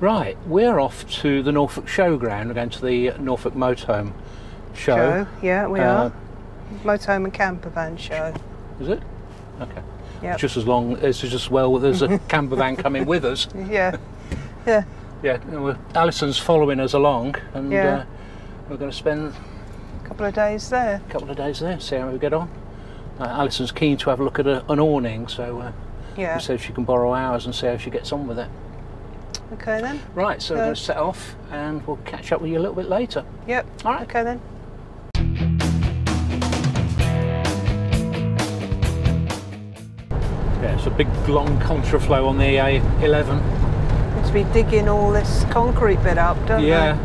Right, we're off to the Norfolk Showground. We're going to the Norfolk Motorhome show. Show. Yeah, we Uh, are. Motorhome and camper van show. Is it? Okay. Yep. Just as long as just well there's a camper van coming with us. Yeah. Yeah. Yeah, we're- Alison's following us along, and Yeah. uh, we're going to spend A couple of days there. a couple of days there, see how we get on. Uh, Alison's keen to have a look at a, an awning, so uh, Yeah. we said she can borrow ours and see how she gets on with it. Okay then. Right, so we're going to set off, and we'll catch up with you a little bit later. Yep. All right. Okay then. Yeah, it's a big long contraflow on the A11. Must be digging all this concrete bit up, don't Yeah.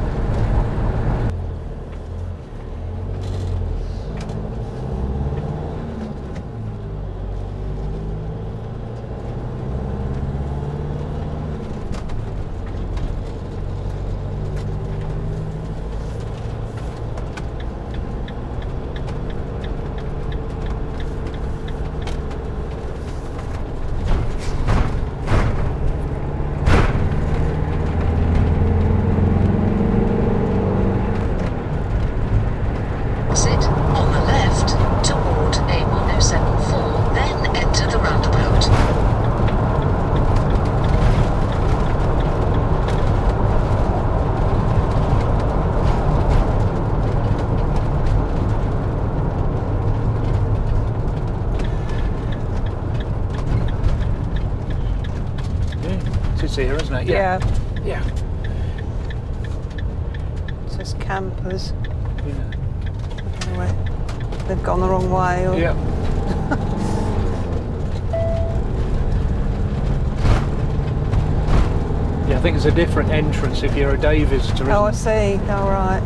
Exit on the left toward A1074, then enter the roundabout. yeah. It's here, isn't it? Yeah. Yeah. It's just campers. Yeah. Anyway, they've gone the wrong way. Or... Yeah. Yeah, I think it's a different entrance if you're a day visitor. Oh, I isn't it? see. All right.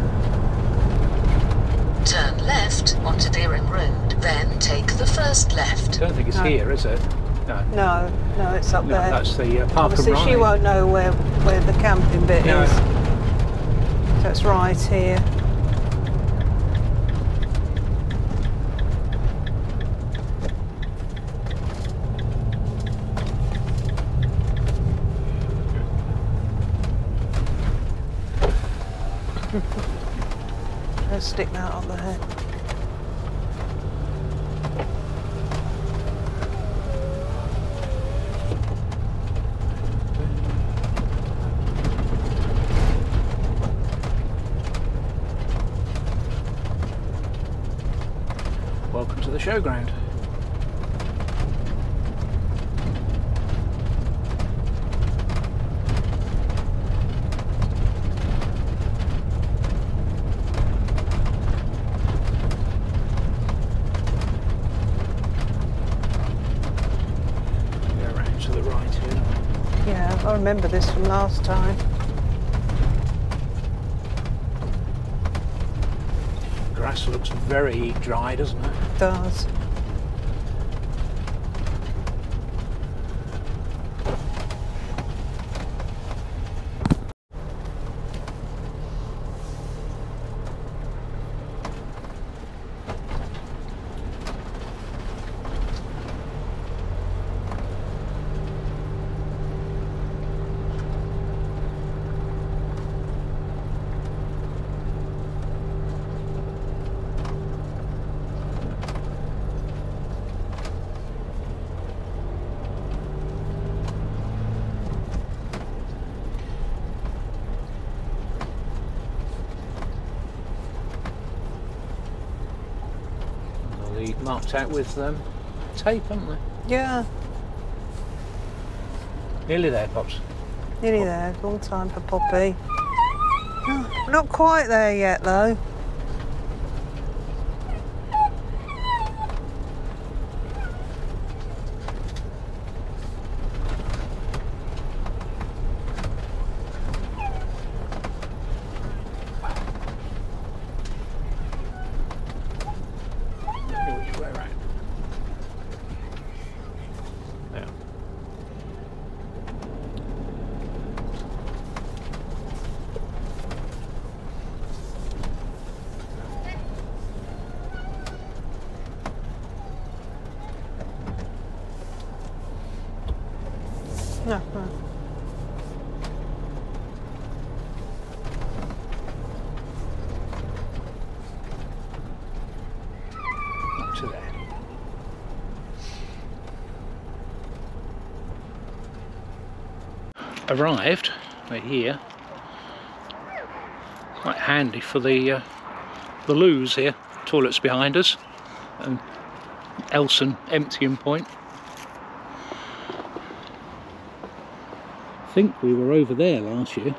Turn left onto Dereham Road, then take the first left. I don't think it's No. here, is it? No. No, no, it's up No, there. that's the uh, park Obviously, and she won't know where where the camping bit No. is. So it's right here. Let's stick that on the head. Welcome to the showground. Go around to the right here. Yeah, I remember this from last time. Grass looks very dry, doesn't it? does. Well, they marked out with um, tape, haven't they? Yeah, Nearly there, Pops. nearly there. Long time for Poppy. Oh, not quite there yet, though. Which way round? Yeah. No, no. Arrived. We're here. Quite handy for the uh, the loos here. Toilets behind us, and Elsan emptying point. I think we were over there last year.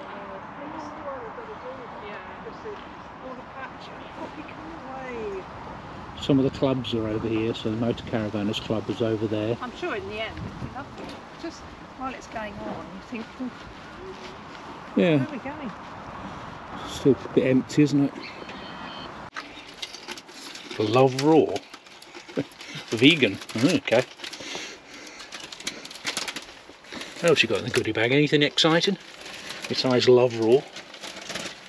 Some of the clubs are over here, so the Motor Caravanners Club is over there. I'm sure in the end it'll be lovely. Just while it's going on, you think, "Hmm, Yeah, where are we going? still a bit empty, isn't it? Love Raw. Vegan. Oh, okay. What else you got in the goodie bag? Anything exciting? Besides Love Raw,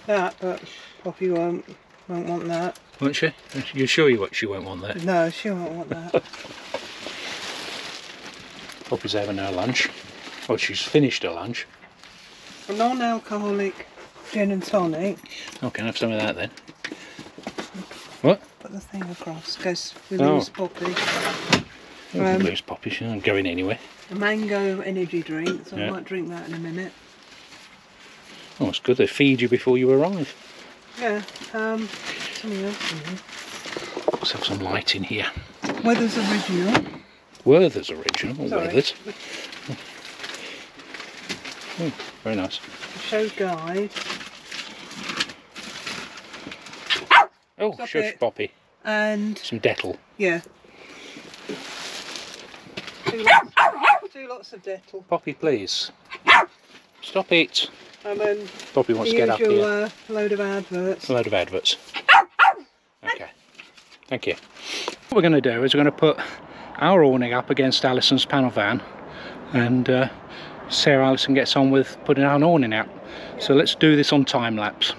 That, but Poppy won't won't want that. Won't she? You're sure you, she won't want that? No, she won't want that. Poppy's having her lunch. Well, she's finished her lunch. A non-alcoholic gin and tonic. Oh, can I have some of that then? What? Put the thing across. Goes with Oh. loose Poppy. Oh, Um, loose Poppy, she's not going anywhere. A mango energy drink. So Yeah. I might drink that in a minute. Oh, it's good. They feed you before you arrive. Yeah. Um. Here. Mm-hmm. Let's have some light in here. Werther's original. Werther's original, or Sorry. Werther's. Oh, hmm, hmm, very nice. Show guide. Oh, Stop shush, it. Poppy. And Some Dettol. yeah. Do lots, two lots of Dettol. Poppy, please. Stop it. And then Poppy wants the to get up here. uh, load of adverts. A load of adverts. Thank you. What we're going to do is we're going to put our awning up against Alison's panel van and uh, Sarah Alison gets on with putting our awning out. So let's do this on time lapse.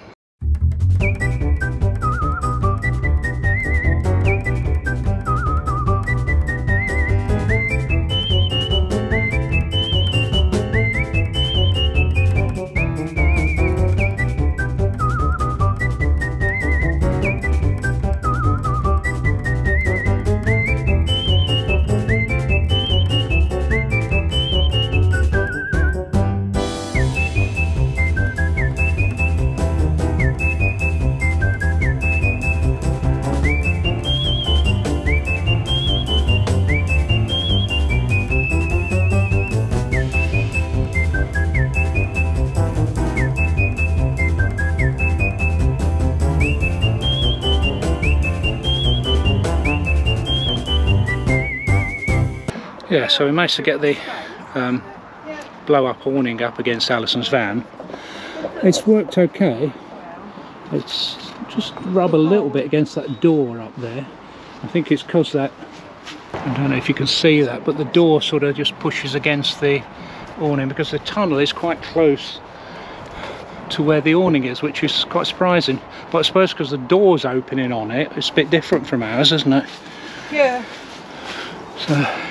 So we managed to get the um, blow up awning up against Alison's van. It's worked okay. It's just rub a little bit against that door up there. I think it's because that, I don't know if you can see that, but the door sort of just pushes against the awning because the tunnel is quite close to where the awning is, which is quite surprising. But I suppose because the door's opening on it, it's a bit different from ours, isn't it? Yeah. So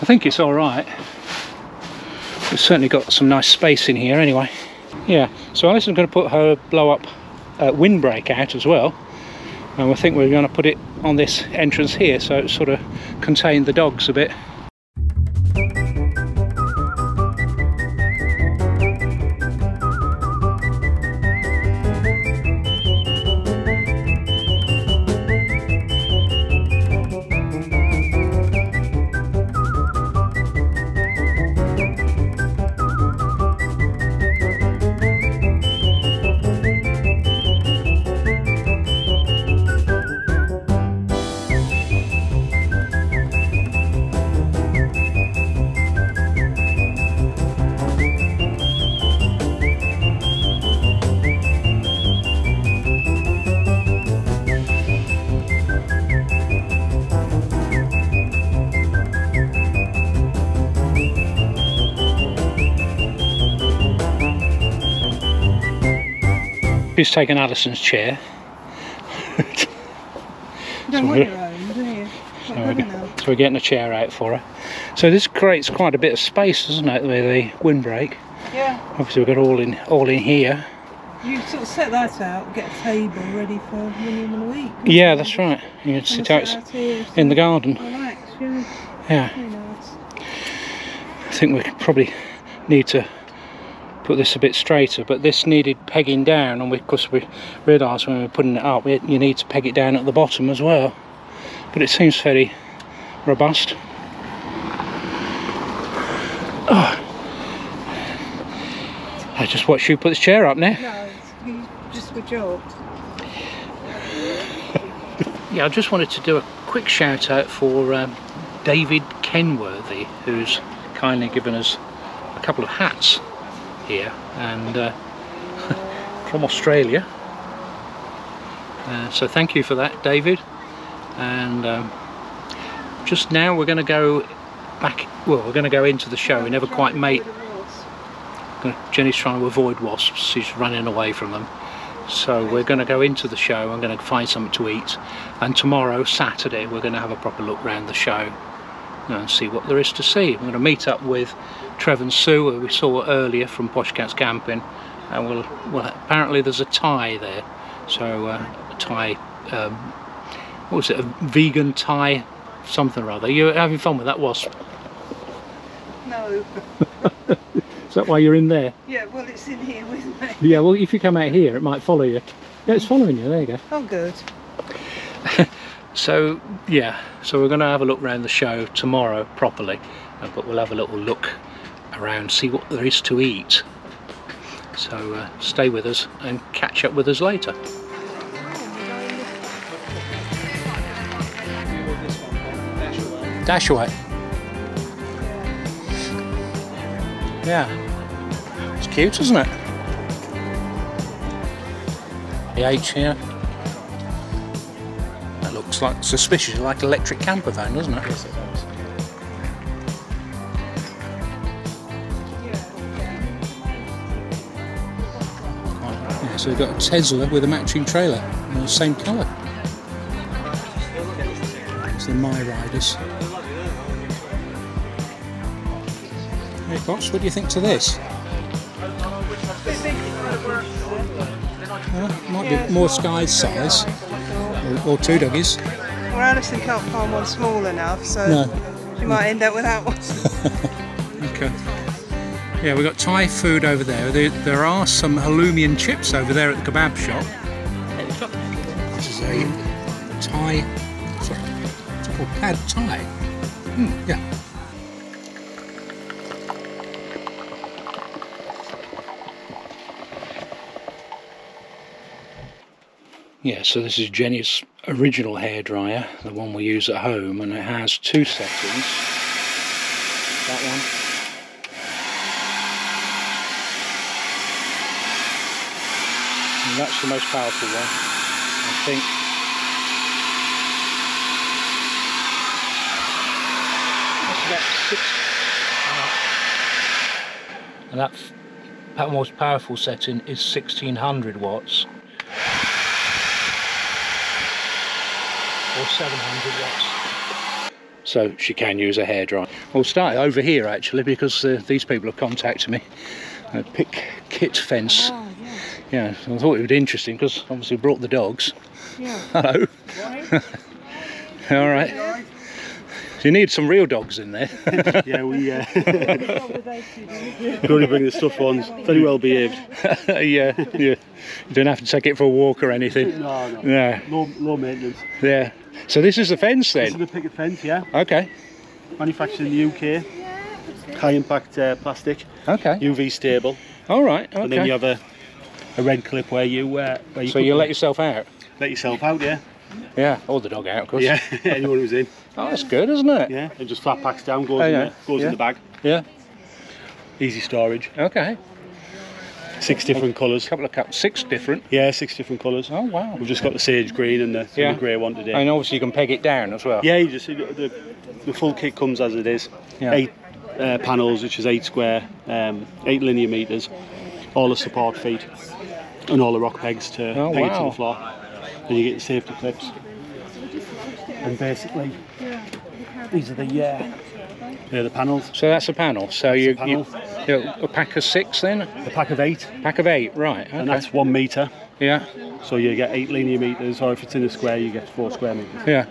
I think it's all right. We've certainly got some nice space in here anyway. Yeah, so Alison's going to put her blow up uh, windbreak out as well. And I think we're going to put it on this entrance here so it sort of contained the dogs a bit. Who's taken Alison's chair? You don't So want we're- your own, do you? So we're, so we're getting a chair out for her. So this creates quite a bit of space, doesn't it, with the windbreak? Yeah. Obviously we've got all in all in here. You sort of set that out, get a table ready for William and the week. Yeah, that's right. You can sit set out here, in the garden. Relax, yeah. Yeah, Very nice. I think we could probably need to put this a bit straighter but this needed pegging down and we, of course we realised when we were putting it up we, you need to peg it down at the bottom as well but it seems fairly robust oh. I just watched you put this chair up now No, you just a job. yeah I just wanted to do a quick shout out for um, David Kenworthy who's kindly given us a couple of hats here and uh, from Australia. Uh, so thank you for that, David. And um, just now we're going to go back. Well, we're going to go into the show. We never quite made. Jenny's trying to avoid wasps. She's running away from them. So we're going to go into the show. I'm going to find something to eat. And tomorrow, Saturday, we're going to have a proper look around the show and see what there is to see. We're going to meet up with Trev and Sue, who we saw earlier from Posh Cats Camping, and we'll, well, apparently there's a Thai there. So uh, a Thai, um, what was it, a vegan Thai something or other. You're having fun with that wasp? No. Is that why you're in there? Yeah, well, it's in here with me. Yeah, well if you come out here it might follow you. Yeah, it's following you, there you go. Oh, good. So yeah, so we're going to have a look around the show tomorrow properly, uh, but we'll have a little look around, see what there is to eat. So uh, stay with us and catch up with us later. Dashaway. Yeah, it's cute, isn't it? The H here. That looks like suspiciously like electric camper van, doesn't it? So we've got a Tesla with a matching trailer in the same colour. It's the My Riders. Hey Pops, what do you think to this? Uh, might be more Sky's size, or, or two doggies. Well, Alison can't find one small enough, so No. she might end up without one. Yeah, we've got Thai food over there. There, there are some halloumi and chips over there at the kebab shop. This is a Thai. Sorry, it's called pad Thai. Hmm, yeah. Yeah, so this is Jenny's original hairdryer, the one we use at home, and it has two settings. That one. And that's the most powerful one, I think. That's about six. uh, and that f- that most powerful setting is 1600 watts. Or 700 watts. So she can use a hairdryer. We'll start over here actually because uh, these people have contacted me. Uh, pick kit fence. Yeah, so I thought it would be interesting because obviously we brought the dogs. yeah. Hello. All right. You need some real dogs in there. yeah, we uh, could only bring the stuffed ones. Very well behaved. yeah, yeah. You don't have to take it for a walk or anything. No, no. Yeah, Low, low maintenance. yeah. So this is the fence then. This is then. the picket fence, yeah. Okay, Manufactured in the UK. High impact uh, plastic, okay. UV stable, All right. Okay. and then you Okay. have a, a red clip where you uh, where you So you let yourself out. let yourself out, yeah. Yeah, or the dog out, of course. Yeah, anyone who's in, Oh, that's good, isn't it? yeah. It just flat packs down, goes Oh, in yeah. there, goes Yeah. in the bag. Yeah. Easy storage. Okay. Six different colours. A couple of cups, six different. Yeah, six different colours. Oh wow. We've just got the sage green and the, Yeah. the grey one today. And obviously you can peg it down as well. Yeah, you just the, the full kit comes as it is. Yeah. Eight uh, panels, which is eight square, um, eight linear meters, all the support feet, and all the rock pegs to Oh, peg it to the floor. And you get your safety clips. And basically, these are the uh, they're the panels. So that's a panel. So you, a you, panel. you know, a pack of six then? A pack of eight, Pack of eight, right. Okay. and that's one meter. yeah, So you get eight linear meters, or if it's in a square, you get four square meters. yeah.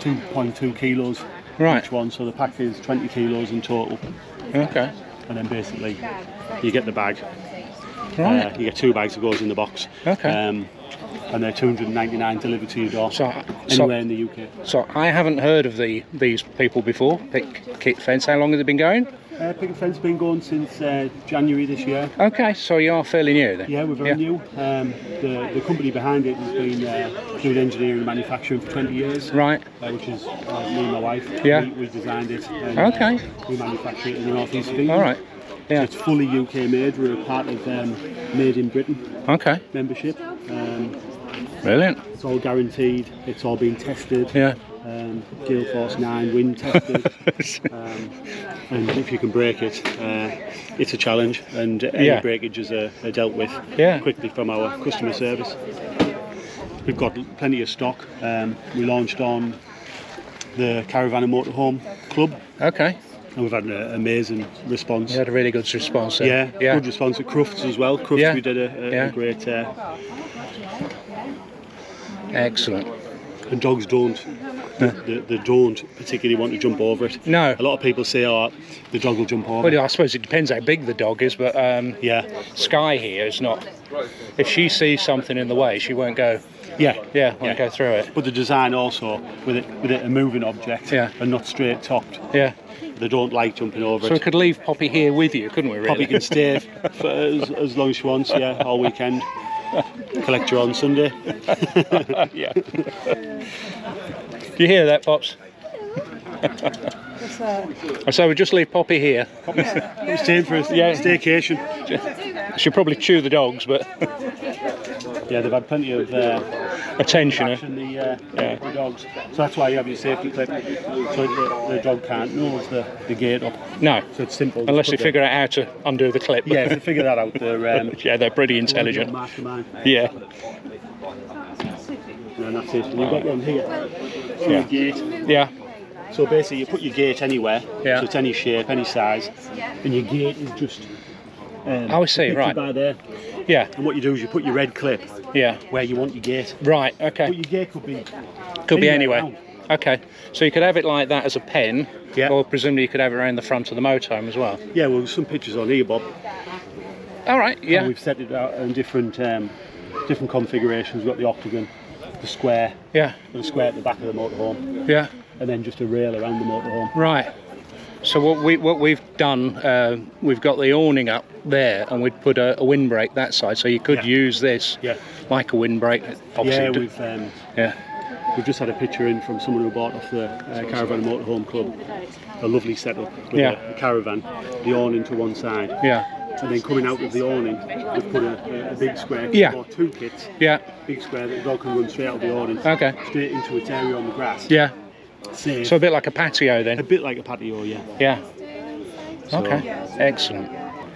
2.2 kilos Right. each one. So the pack is 20 kilos in total. Okay. and then basically you get the bag. Right. Uh, you get two bags of goes in the box. Okay. Um, and they're 299 delivered to your door. So, anywhere so, in the UK. so I haven't heard of the these people before. Pick Kit Fence. How long have they been going? Uh, Pick-Kit Fence been going since uh, January this year. Okay, so you are fairly new then. Yeah, we're very new. Um, the, the company behind it has been uh, doing engineering and manufacturing for 20 years. Right. uh, which is uh, me and my wife. Yeah. We, we designed it. And, Okay. Uh, we manufacture it in the northeast of England. All right. Yeah. it's fully UK made. We're a part of um, Made in Britain Okay. membership. Um, Brilliant. it's all guaranteed. It's all been tested. Yeah. Um, Gale Force 9 wind tested. um, and if you can break it, uh, it's a challenge. And any Yeah. breakages are, are dealt with Yeah. quickly from our customer service. We've got plenty of stock. Um, we launched on the Caravan and Motorhome Club, okay. And we've had an amazing response. You had a really good response. Yeah, Yeah. good response at Crufts as well. Crufts, Yeah. we did a, a, Yeah. a great. Uh, Excellent. and dogs don't, they, they don't particularly want to jump over it. No. A lot of people say, "Oh, the dog will jump over." Well, I suppose it depends how big the dog is, but um, yeah, Sky here is not. If she sees something in the way, she won't go. yeah, Yeah, won't go through it. But the design also, with it, with it a moving object, Yeah. and not straight topped. Yeah. They don't like jumping over So we could leave Poppy here with you, couldn't we? Really? Poppy can stay for as, as long as she wants, yeah, all weekend. Collect her on Sunday. yeah. Do you hear that, Pops? I say we just leave Poppy here. Staying for a Yeah. staycation. She'll probably chew the dogs, but Yeah, they've had plenty of uh, attention. the, uh, Yeah. the dogs. So that's why you have your safety clip, so the, the dog can't nose the, the gate up. No, So it's simple. unless they figure out how to undo the clip. Yeah, if they figure that out, they're um, yeah, they're pretty intelligent. Yeah. And that's it. And you've got one here. So Yeah. gate. Yeah. So basically, you put your gate anywhere. Yeah. So it's any shape, any size, and your gate is just. Um, Oh, I see, pictured right. By there. Yeah. And what you do is you put your red clip Yeah. where you want your gate. Right. But Okay. your gate could be. Could be anywhere. Okay. So you could have it like that as a pen, Yeah. or presumably you could have it around the front of the motorhome as well. Yeah, well, some pictures on here, Bob. All right. And Yeah. we've set it out in different um, different configurations. We've got the octagon, the square, Yeah. the square at the back of the motorhome, Yeah. and then just a rail around the motorhome. Right. So what we what we've done, uh, we've got the awning up there, and we'd put a, a windbreak that side, so you could Yeah. use this Yeah. like a windbreak. Obviously, Yeah, we've um, yeah, we've just had a picture in from someone who bought off the uh, Caravan and Motorhome Club. A lovely setup with Yeah. a, a caravan, the awning to one side, yeah, and then coming out of the awning, we've put a, a, a big square. Yeah. Or two kits, yeah. big square that the dog can run straight out of the awning, Okay. straight into its area on the grass. Yeah. Safe. So a bit like a patio then? a bit like a patio, yeah. Yeah. So- Okay. Excellent.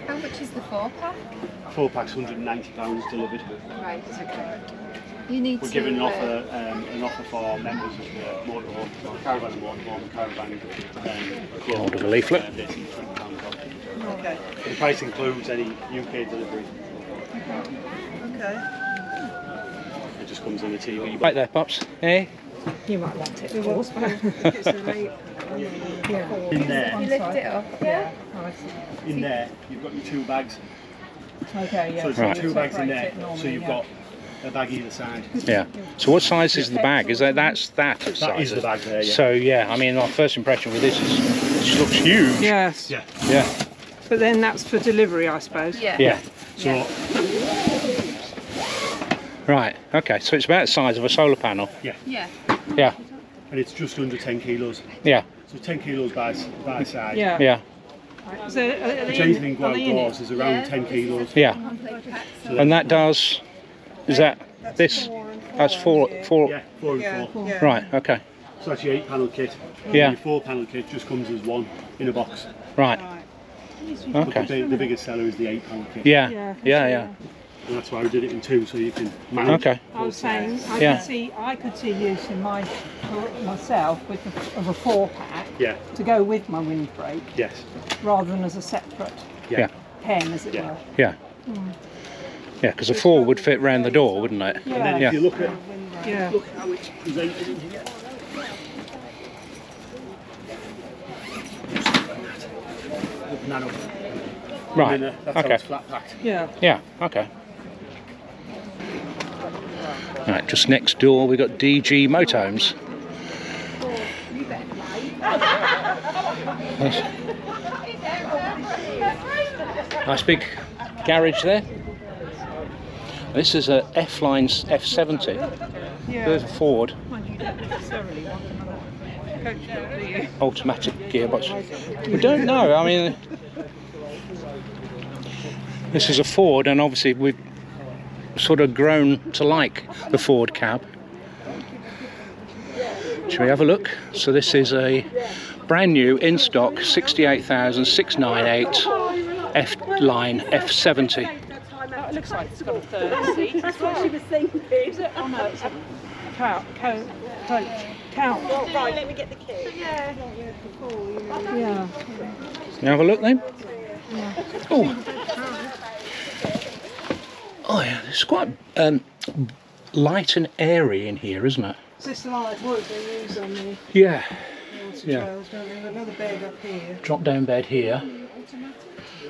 How much is the four pack? Four packs, 190 pounds delivered. Right, okay. You need We're to. giving an uh, offer, um, an offer for members of the motorhome, caravan and motorhome, and caravan um, club. Order the leaflet. Uh, they see 20 pounds off. Okay. The price includes any UK delivery. Okay. It just comes in the TV. Right there, Pops. Hey. You might want it, We of will- course. Late. yeah. In there, You lift it up, yeah? Oh, in there, you've got your two bags. Okay, yeah. So there's Right. two bags in there. normally, So you've yeah. got a bag either side. Yeah. So what size is the bag? Is that that's that size? That is the bag there, yeah. So yeah, I mean, our first impression with this is it just looks huge. Yes. Yeah. Yeah. But then that's for delivery, I suppose. Yeah. Yeah. So Right. Okay. So it's about the size of a solar panel. Yeah. Yeah. And it's just under 10 kilos. Yeah. So 10 kilos by by side. Yeah. Yeah. So are, are Which they anything in, go are they in outdoors around Yeah. 10 kilos. Yeah. So And that does. Is that this? That's four. Four. Yeah, four and Yeah. four. yeah. Right. Okay. So that's your eight panel kit. Yeah. Your four panel kit just comes as one in a box. Right. Right. But the, Okay. the biggest seller is the eight panel kit. Yeah. Yeah, Yeah. Yeah. And that's why we did it in two, so you can manage. Okay. I was saying, I Yeah. could see, I could see use in my, for myself with the, of a four pack Yeah. to go with my windbreak Yes. rather than as a separate Yeah. Yeah. pen, as it Yeah. were. Yeah. Yeah. Because a four would fit round the door, wouldn't it? Yeah. And then Yeah. if you look at Yeah. look how it's presented in here. Open. Right, And then, uh, that's okay. how it's flat packed. Yeah. Yeah, okay. Right, just next door we've got DG Motorhomes. Nice. nice big garage there. This is a F line F70. Yeah. There's a Ford Mind you don't necessarily want another coach built, do you? automatic gearbox. We don't know. I mean, this is a Ford, and obviously we've sort of grown to like the Ford cab. Shall we have a look? So this is a brand new in stock 68,698 F line F70. Oh, it looks like it's got a third seat. That's what she was thinking. Is it? Oh no, it's a couch. Co- Couch. Oh, right, let me get the key. Yeah. Yeah. You have a look then? Oh. Oh yeah, it's quite um, light and airy in here, isn't it? It's this like what they use on the Yeah. water Yeah. trails, don't they? Another bed up here. Drop down bed here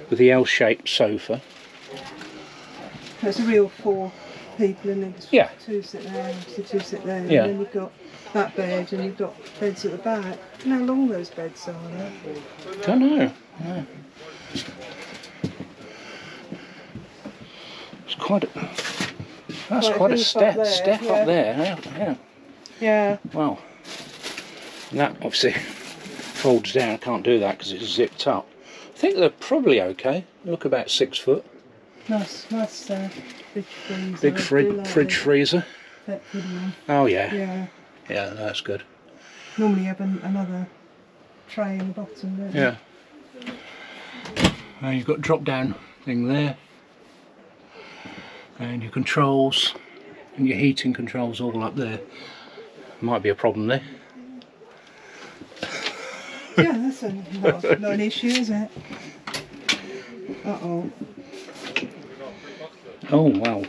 with the L-shaped sofa. There's a real four people in it. Yeah. Two sit there, two sit there. Yeah. And then you've got that bed and you've got beds at the back. And how long those beds are there? Don't know. No. It's quite a, that's Quite a quite a heap up step there, step yeah. up there. Yeah, yeah. Yeah. Wow. And that obviously folds down. I can't do that because it's zipped up. I think they're probably okay. Look about six foot. Nice, nice uh, fridge freezer. Big fridge like fridge freezer. one. Oh yeah. yeah, Yeah. that's good. Normally you have an, another tray in the bottom, you? Yeah. Now you've got drop down thing there. And your controls and your heating controls all up there. Might be a problem there. Yeah, that's a, not, not an issue, is it? Uh oh. Oh wow.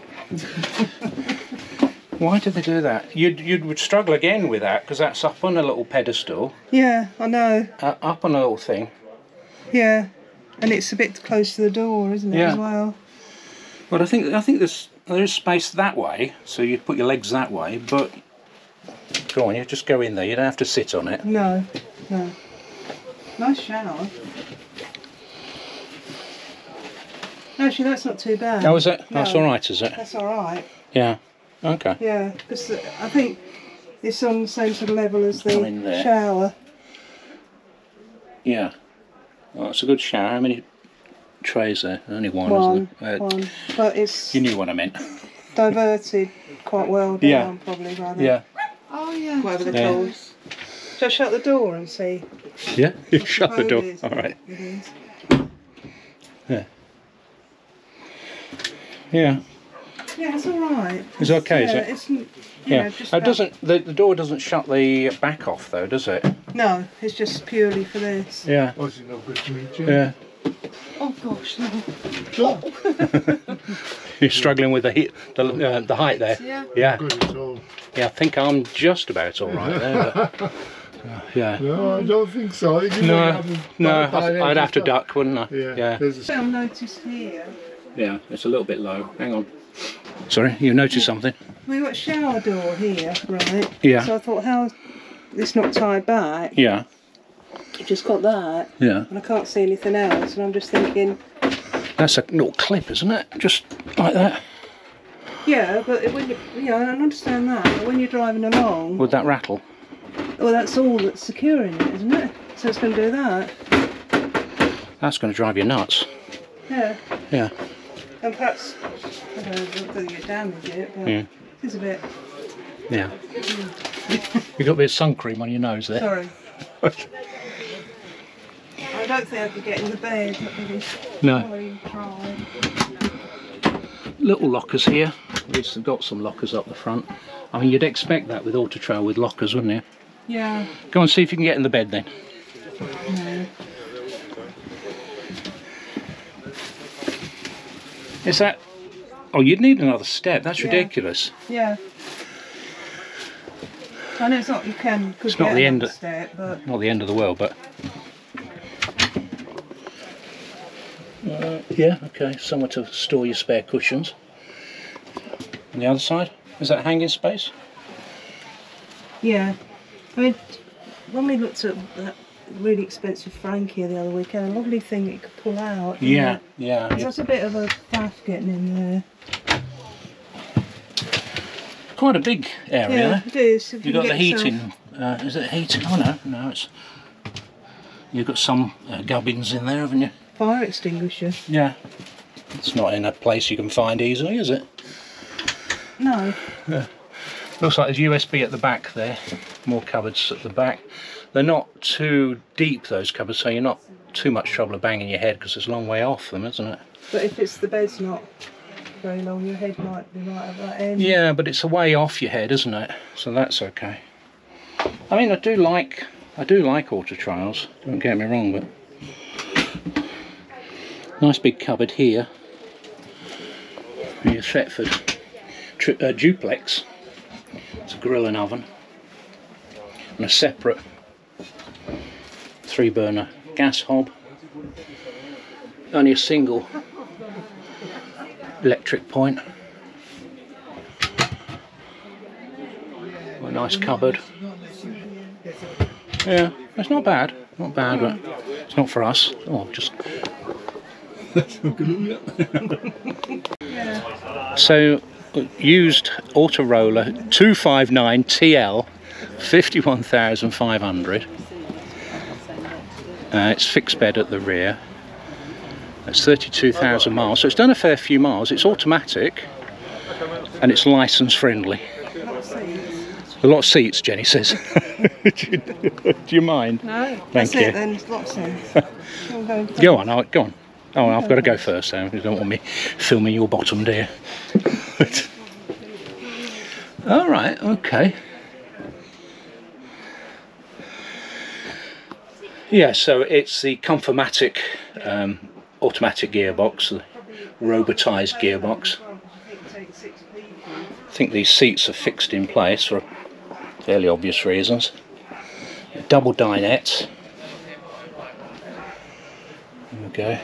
Why did they do that? You'd you would struggle again with that because that's up on a little pedestal, Yeah, I know. uh, up on a little thing. Yeah. And it's a bit close to the door, isn't it, Yeah. as well? But I think I think there's there is space that way, so you put your legs that way. But go on, you just go in there. You don't have to sit on it. No, no. Nice shower. Actually, that's not too bad. Oh, is it? That's all right, is it? That's all right. Yeah. Okay. Yeah, because I think it's on the same sort of level as the shower. Yeah. Well, it's a good shower. How many trays there? Only one, One, isn't there? Uh, one, but it's You knew what I meant. diverted quite well down, Yeah. probably rather. Yeah. Oh yeah. Whatever the Yeah. calls. Shall I shut the door and see? Yeah. You shut the door. it is. All right. It is. Yeah. Yeah, it's all right. It's okay, is yeah, it? It's, Yeah. yeah, just it doesn't. The, the door doesn't shut the back off though, does it? No, it's just purely for this. Yeah. Was it no good to meet you? Yeah. Oh gosh, no. You're struggling with the heat, the uh, the height there. Yeah. Yeah. Good. Yeah. I think I'm just about all right there. But, uh, yeah. No, I don't think so. You might No. have No. I'd, I'd have to duck, wouldn't I? Yeah. Yeah. There's a I've noticed here, Yeah. It's a little bit low. Hang on. Sorry. You noticed something? we've got a shower door here, right? Yeah. So I thought, how it's not tied back. Yeah. You've just got that, Yeah. and I can't see anything else. And I'm just thinking, That's a little clip, isn't it? Just like that. yeah, but when you, you know, I understand that. But when you're driving along, Would that rattle? well, that's all that's securing it, isn't it? So it's going to do that. That's going to drive you nuts. Yeah. Yeah. And perhaps, I don't know whether you damage it, but Yeah. it's a bit. Yeah. you got a bit of sun cream on your nose there. Sorry. I don't think I could get in the bed. No. Little lockers here. We've got some lockers up the front. I mean, you'd expect that with Auto Trail with lockers, wouldn't you? Yeah. Go and see if you can get in the bed then. No. Is that? Oh, you'd need another step. That's Yeah. ridiculous. Yeah. I know it's not you can It's not the end of- step, but Not the end of the world, but Uh, yeah, okay. Somewhere to store your spare cushions. On the other side, is that hanging space? Yeah. I mean, when we looked at that really expensive Frankia the other weekend, a lovely thing that you could pull out. Yeah, it? yeah. That's a bit of a faff getting in there. Quite a big area. Yeah, it is. You've can got the heating. Uh, is it heating? Oh no, no, it's. You've got some uh, gubbins in there, haven't you? Fire extinguisher. Yeah. It's not in a place you can find easily, is it? No. Yeah. Looks like there's USB at the back there. More cupboards at the back. They're not too deep, those cupboards, so you're not too much trouble of banging your head because it's a long way off them, isn't it? But if it's the bed's not very long, your head might be right at that end. Yeah, but it's a way off your head, isn't it? So that's okay. I mean, I do like, I do like Auto-Trails. Don't get me wrong, but nice big cupboard here. Your Thetford tri- uh, duplex. It's a grill and oven, and a separate three burner gas hob. Only a single electric point. A nice cupboard. Yeah, it's not bad. Not bad, but it's not for us. Oh, just. so, used auto roller 259 TL 51,500. Uh, it's fixed bed at the rear. It's 32,000 miles, so it's done a fair few miles. It's automatic and it's license friendly. A lot of seats, Jenny says. do, you, do you mind? No. Thank That's you. it then. Lots of go Go on, I'll, go on. Oh, I've got to go first, though. You don't want me filming your bottom, do you? All right, okay. Yeah, so it's the Comfort-Matic um, automatic gearbox, the robotised gearbox. I think these seats are fixed in place for fairly obvious reasons. Double dinette. There we go.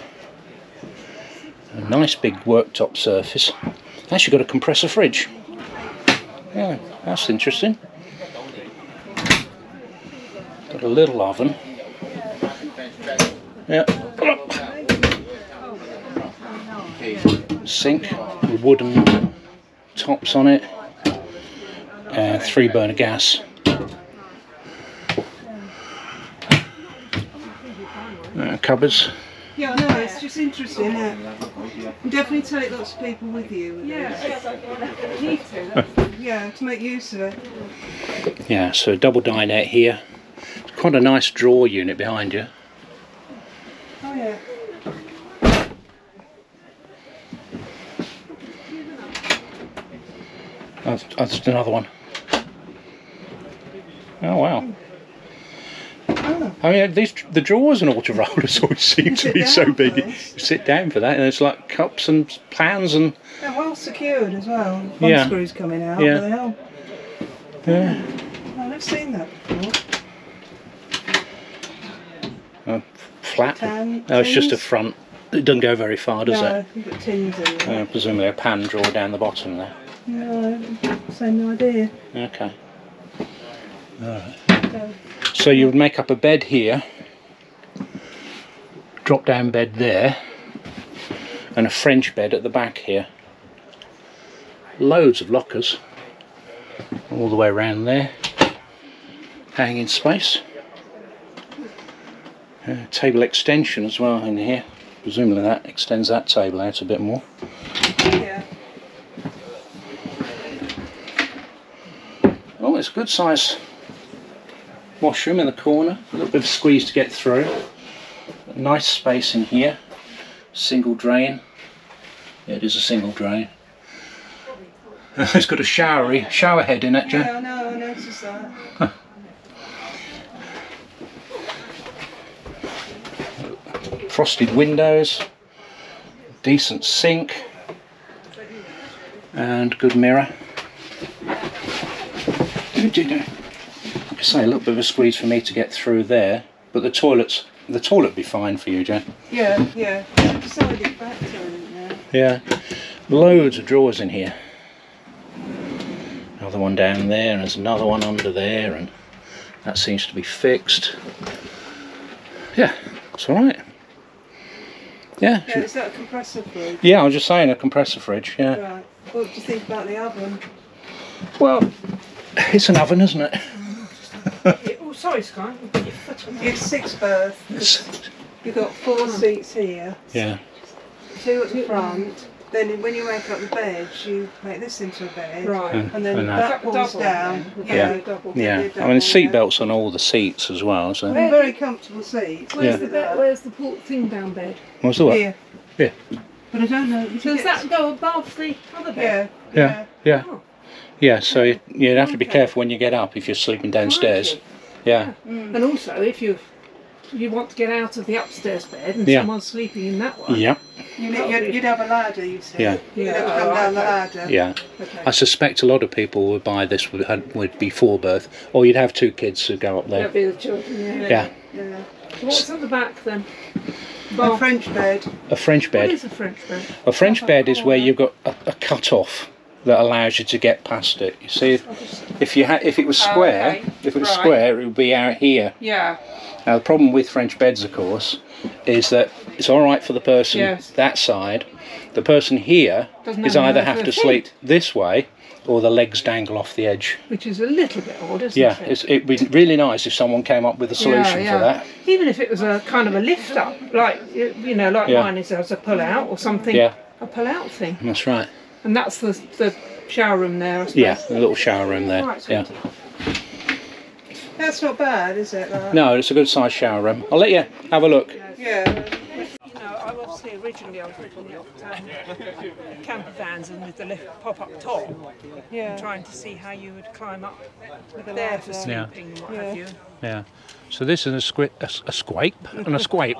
A nice big worktop surface. Actually got a compressor fridge. Yeah, that's interesting. Got a little oven. Yeah. Sink with wooden tops on it. Uh, three burner gas. Uh, cupboards. Yeah, no, it's just interesting. Yeah. Definitely take lots of people with you. with this. Yeah, to make use of it. Yeah, so a double dinette here. Quite a nice drawer unit behind you. Oh yeah. That's, that's another one. Oh wow. I mean, these the drawers and auto rollers always seem to be so big. You sit down for that, and it's like cups and pans and They're well secured as well. One Yeah. screw's coming out. Yeah. but they yeah, I've seen that before. flat. Tan Oh, it's just a front. It doesn't go very far, does no, you've got tins in it? there. Uh, presumably a pan drawer down the bottom there. No, same idea. Okay. So, So you would make up a bed here, drop down bed there, and a French bed at the back here. Loads of lockers all the way around there. Hanging space. Uh, table extension as well in here. Presumably that extends that table out a bit more. yeah. Oh, it's a good size washroom in the corner. A little bit of squeeze to get through. Nice space in here. Single drain. Yeah, it is a single drain. it's got a showery shower head in it, Joe. Yeah, I know, I noticed that. Frosted windows. Decent sink. And good mirror. Say, a little bit of a squeeze for me to get through there, but the toilet's the toilet would be fine for you, Joe. Yeah, yeah. decided factor in there. Yeah, loads of drawers in here. Another one down there, and there's another one under there, and that seems to be fixed. Yeah, it's all right. Yeah, Yeah, is that a compressor fridge? yeah. I was just saying a compressor fridge. Yeah. Right. What do you think about the oven? Well, it's an oven, isn't it? Oh, sorry, Sky. Put your foot six berth. It's- You've got four seats here, yeah. two at the front. Then when you make up the beds, you make this into a bed. Right. And, And then and that, that. pulls down. then. Yeah, Yeah. double. Yeah. I double, mean, there's seat yeah. belts on all the seats as well. So And very comfortable seats. Where's Yeah. the bed? Where's the port thing down bed? what's the what? Here. Yeah. But I don't know. Does that go above the other bed? Yeah. Yeah. Yeah. Oh. Yeah. So you- you'd have to be careful when you get up if you're sleeping downstairs. Yeah. Mm. And also, if you you want to get out of the upstairs bed and Yeah. someone's sleeping in that one. Yeah. You need, you'd, you'd have a ladder, you see. Yeah. You'd Yeah. have to come down the ladder. Yeah. Okay. I suspect a lot of people would buy this would had- would be four berth, or you'd have two kids who go up there. That'd be the children. Yeah. Yeah. Yeah. What's at the back then? A Bath. French bed. A French What bed. is a French bed? A French bed is where you've got a, a cut off that allows you to get past it. You see, if you had if it was square, okay. if it was Right. square, it would be out here. Yeah. Now the problem with French beds, of course, is that it's all right for the person Yes. that side. The person here Doesn't is either have to sleep this way, or the legs dangle off the edge. Which is a little bit odd, isn't Yeah, it? it's, it'd be really nice if someone came up with a solution for that. Even if it was a kind of a lift up, like you you know, like Yeah. mine is as a pull out or something. Yeah. A pull out thing, That's right. And that's the the shower room there. I suppose. Yeah, a little shower room there. Right, Yeah. That's not bad, is it? That? No, it's a good sized shower room. I'll let you have a look. Yeah. You know, I obviously originally I was looking at um, camper vans and with the lift pop up top, Yeah. trying to see how you would climb up With a there for ladder. Yeah. sleeping and what have you. Yeah. So this is a, squi- a, s- a squape and a squape,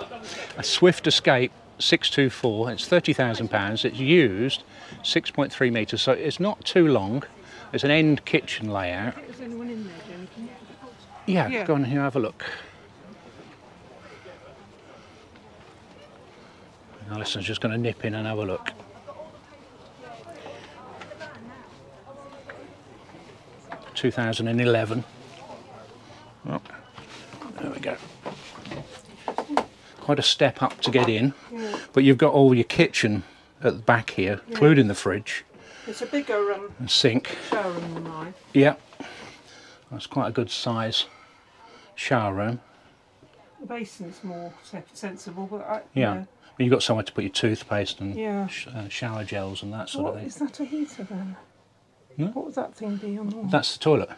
a Swift Escape 624. It's thirty thousand pounds. It's used 6.3 meters, so it's not too long. It's an end kitchen layout. Is anyone in there, Jenny? Can you- Yeah, Yeah. go on here, have a look. Alison's just going to nip in and have a look. Two thousand and eleven. Oh, there we go. Quite a step up to get in, but you've got all your kitchen at the back here, including the fridge It's a bigger um, and sink. shower room than mine. Yeah, that's quite a good size shower room. The basin's more sensible, but I, Yeah. you You've got somewhere to put your toothpaste and Yeah. sh- uh, shower gels and that sort What of thing. is that a heater then? Hmm? What would that thing be on the wall? That's the toilet.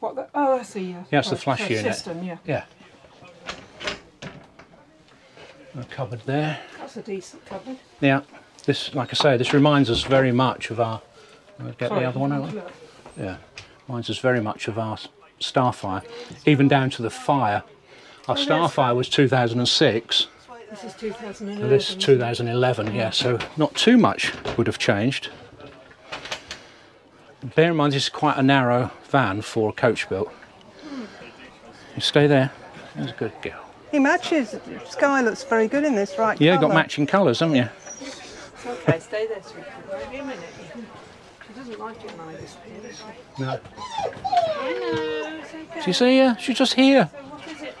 What the, oh, I see. Yeah, Yeah, it's the Right, flush so unit. System, yeah. Yeah. A cupboard there. That's a decent cupboard. Yeah. This, like I say, this reminds us very much of our. Uh, get Sorry, the other one have out. a. Yeah. Reminds us very much of our Starfire, even down to the fire. Our Oh, Starfire was 2006. This is 2011. This is 2011. Yeah, so not too much would have changed. Bear in mind, this is quite a narrow van for a coach built. Hmm. You stay there. That's a good girl. He matches. Sky looks very good in this, right? Yeah, got matching colours, haven't you? It's okay, stay there, sweetie. Wait a minute. She doesn't like it when I disappear, does she? No. I know, it's okay. Do you see her? She's just here. So what is it?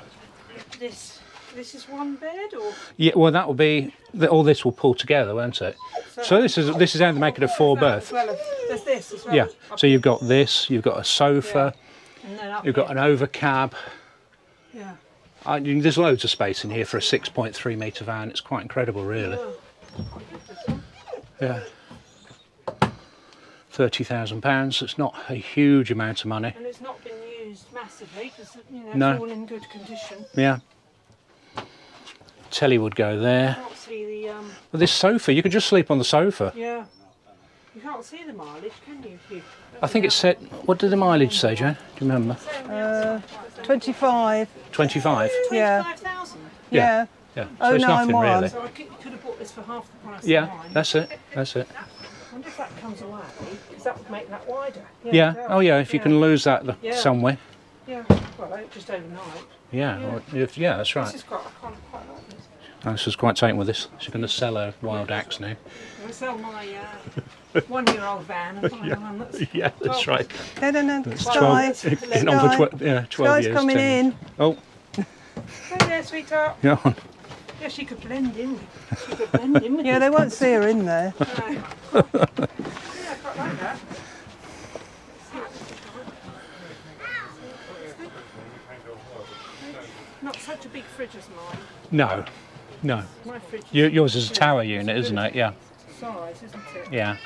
This, this is one bed, or Yeah, well, that will be. th- All this will pull together, won't it? So this is this is how they make it a four berth. well, there's this as well. Yeah. So you've got this. You've got a sofa. And then up You've got here. an overcab. Yeah. I mean, there's loads of space in here for a 6.3 metre van. It's quite incredible, really. Yeah. Thirty thousand pounds. It's not a huge amount of money. And it's not been used massively because you know No. it's all in good condition. Yeah. Telly would go there. You can't see the um. But this sofa, you could just sleep on the sofa. Yeah. You can't see the mileage, can you? If you I think it said. What did the mileage say, Joe? Do you remember? Uh, 25. 25. Yeah. Twenty-five thousand. Yeah. Yeah. Yeah. So it's nothing 091. really. So I could, you could have bought this for half the price. of Yeah, mine. that's it. That's it. I wonder if that comes away because that would make that wider. Yeah. it does. Oh yeah. If you can lose that l- Yeah. somewhere. Yeah. Well, like, just overnight. Yeah. Yeah. or If, yeah. That's This right. is quite. I can't quite like this. Oh, was quite taken with this. She's going to sell her Wildax now. I sell my uh, one-year-old van and buy one that's Yeah, that's right. No, no, no. It's Sky. 12, getting on for tw- yeah, 12 Sky's years. coming 10 years. in. Oh, Hey there, sweetheart. yeah. on. Yeah, she could blend in. She could blend in with Yeah, they won't see her in there. No. yeah, I quite like that. Not such a big fridge as mine. No, no. My fridge is Y- yours is a tower unit, isn't it? Yeah, size, isn't it? yeah.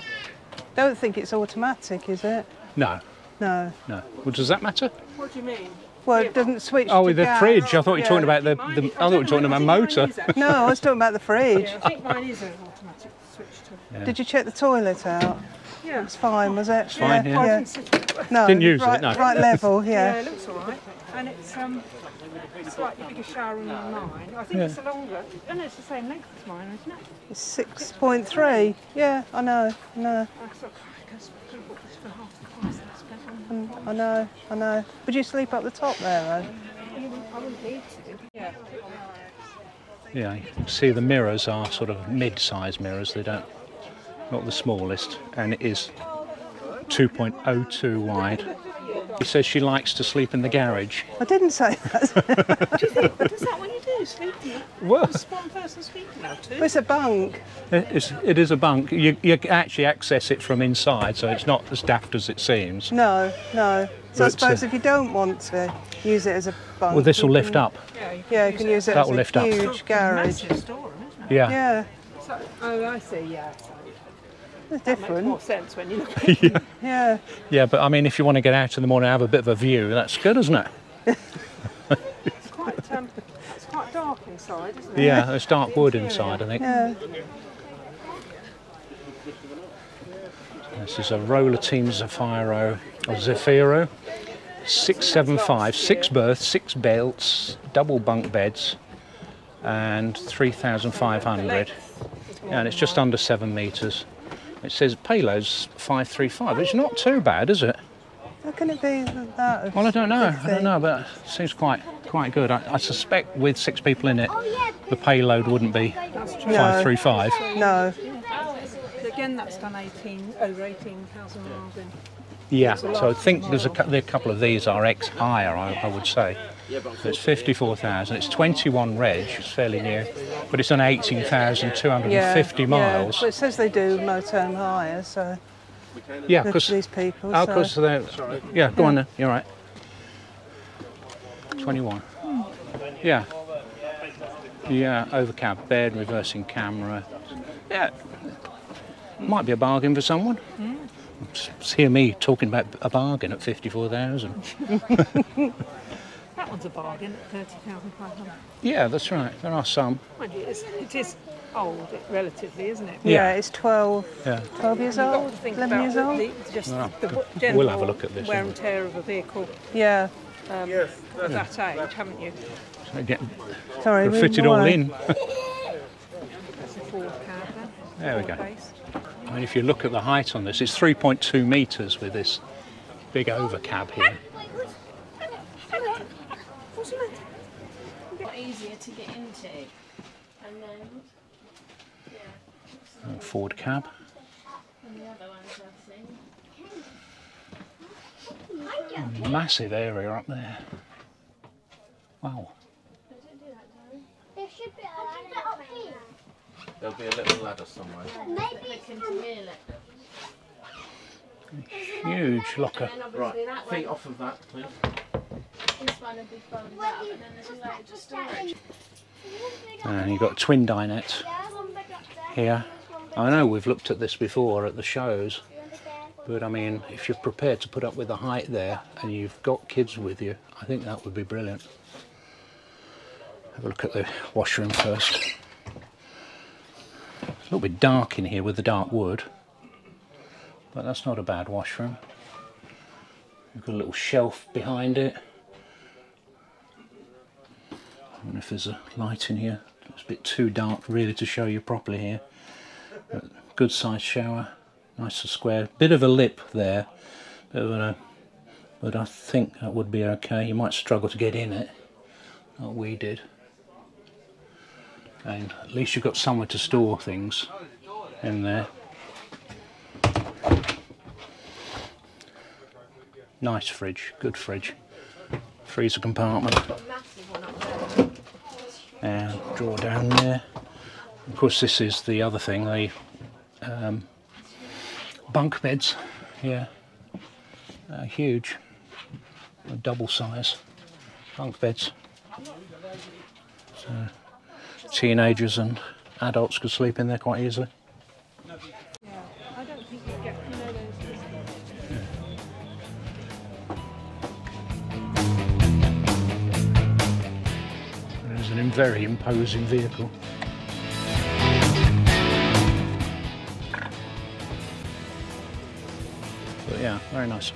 Don't think it's automatic, is it? No, No. no. Well, does that matter? What do you mean? Well, it doesn't switch Oh, to with the gas. fridge. I thought you were Yeah. talking about the. The is- I thought you were talking about I motor. mine is actually. No, I was talking about the fridge. Yeah, I think mine is an automatic switch to. Did you check the toilet out? Yeah. It's fine, was it? It's fine, yeah. I didn't sit on it. No, Didn't use it, right, no. Right level, Yeah, yeah. it looks alright. And it's um slightly bigger shower room than mine. I think it's a longer. No, it's the same length as mine, isn't it? It's six point three. Yeah, I know, I know, I sort of because I bought this for half the price that I spent on I know, I know. Would you sleep up the top there, though? I wouldn't need to. Yeah. Yeah, you can see the mirrors are sort of mid-size mirrors. They don't, not the smallest, and it is 2.02 wide. He says she likes to sleep in the garage. I didn't say that. Does that what you do? Sleep in it? Well, Does one person sleep in that too? it's a bunk. it's, it is a bunk. You, you can actually access it from inside, so it's not as daft as it seems. No, no. So I suppose uh, if you don't want to use it as a bunk, Well, this will lift up. Yeah, you Yeah, you can use it That as will a lift up. huge garage. Massive storeroom, isn't it? Yeah. Yeah, So, oh, I see. Yeah. So it's it makes more sense when you look at it. Yeah, Yeah, but I mean, if you want to get out in the morning and have a bit of a view, that's good, isn't it? It's quite, um, it's quite dark inside, isn't it? Yeah, there's dark wood inside, I think. yeah. This is a Roller Team Zefiro or Zafiro 675, six berths, six belts, double bunk beds, and 3,500. And it's just under seven metres. It says payload's 535. It's not too bad, is it? How can it be that? Well, I don't know. big I don't know, but it seems quite quite good. I, I suspect with six people in it, the payload wouldn't be 535. No, Again, that's done 18 over 18,000 miles in. Yeah, so I think there's a, cou- there a couple of these are X higher, I, I would say. It's 54,000. It's 21 reg, it's fairly new, but it's on 18,250 yeah, miles. Yeah. But it says they do motorhome hire, so Yeah, because these people. oh, so- 'cause they're yeah. Go on then. You're right. 21. Yeah. Yeah, overcab bed, reversing camera. Yeah, might be a bargain for someone. Mm. Just hear me talking about a bargain at 54,000. That one's a bargain at 30,500. Yeah, that's right. There are some. Mind you, it's, it is old, relatively, isn't it? yeah, yeah. it's 12, Yeah. 12 years old, 11 years old. the, just Well, the w- we'll have a look at this, wear and tear of a vehicle Yeah, um, of that age, haven't you? So get sorry. we fit it all in. That's a Ford cab then. There we go. base. I mean, if you look at the height on this, it's 3.2 metres with this big overcab here. Not to get into. And then Uh, Ford cab. and the other ones I've seen. Massive area up there. Wow. There should be a ladder There'll be a little ladder somewhere. Maybe Look into here. Huge locker. Right, feet off of that, please. And you've got twin dinette here. I know we've looked at this before at the shows, but I mean, if you're prepared to put up with the height there and you've got kids with you, I think that would be brilliant. Have a look at the washroom first. It's a little bit dark in here with the dark wood, but that's not a bad washroom. You've got a little shelf behind it. I don't know if there's a light in here. It's a bit too dark really to show you properly here. But good sized shower, nice and square. Bit of a lip there, bit of uh, a, but I think that would be okay. You might struggle to get in it, like we did. and at least you've got somewhere to store things in there. Nice fridge, good fridge. Freezer compartment. And drawer down there. Of course, this is the other thing, the um, bunk beds. Yeah, uh, huge, double size bunk beds. So teenagers and adults could sleep in there quite easily. Very imposing vehicle. But yeah, very nice.